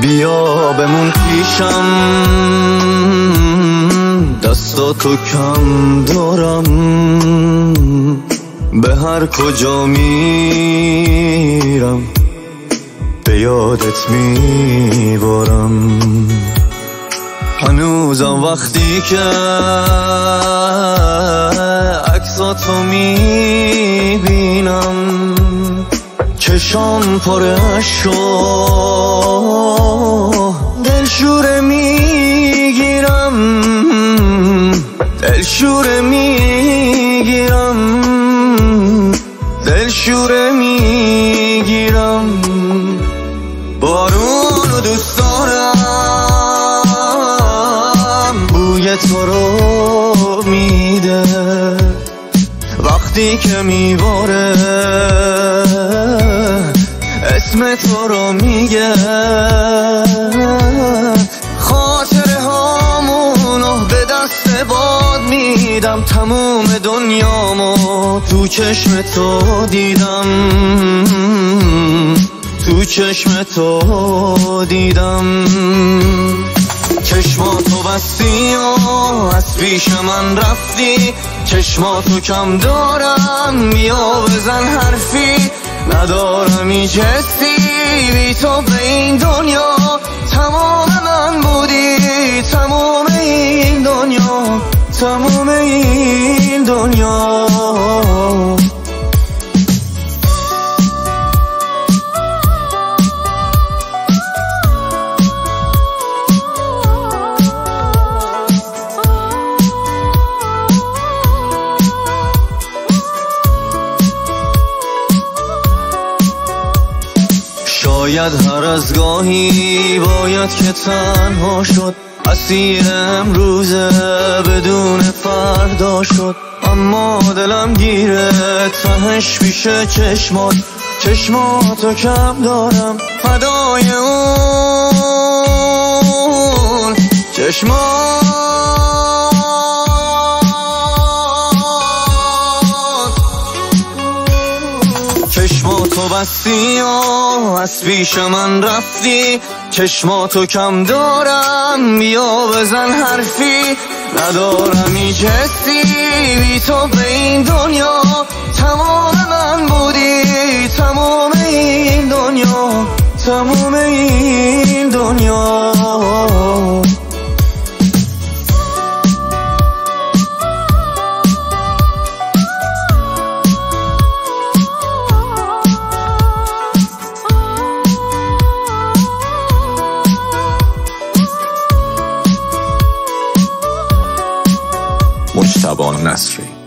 بیا بمون پیشم. دستاتو کم دارم. به هر کجا میرم. به یادت میبارم. هنوزم وقتی که عکساتو می‌بینم. چشام پره شو دلشوره می‌گیرم. دلشوره می‌گیرم. بارون دوست دارم بوی تو رو میده. وقتی که میباره اسم تو رو میگه. تموم دنیامو تو چشم تو دیدم. تو چشم تو دیدم. چشماتو بستی و از پیش من رفتی. چشماتو کم دارم بیا بزن حرفی. ندارم این جستی بی تو به این دنیا. تمام من بودی تمام این دنیا. تمام این دنیا. شاید هر از گاهی باید که تنها شد. اسیر امروزه بدون فردا شد. اما دلم گیره تهش پیش چشمات. چشماتو کم دارم فدای اون. چشمات بستی و از پیش من رفتی. چشماتو کم دارم. بیا بزن حرفی. ندارم این جستی بی تو به این دنیا تمام من بودی. تمام این دنیا. تمام این دنیا. Monastery.